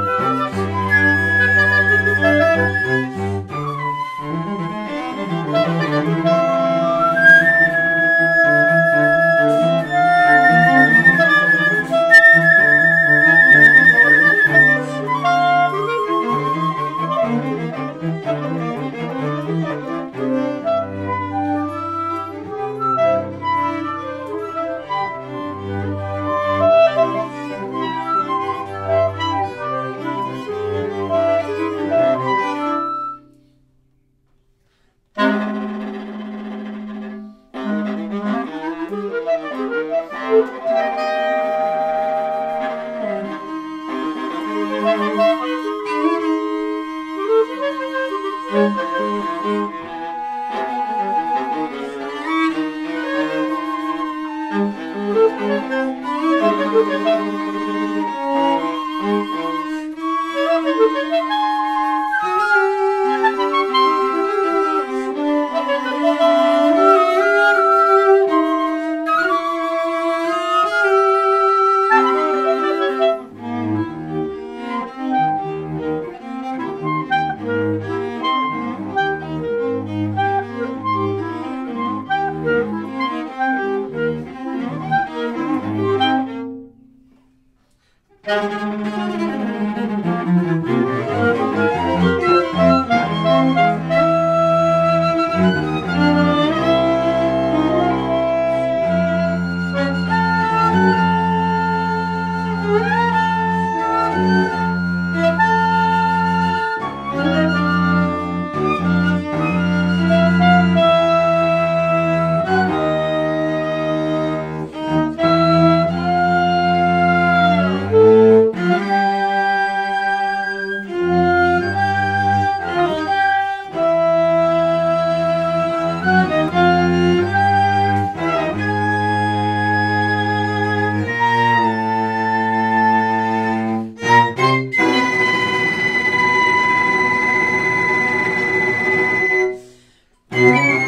Música Música Thank you.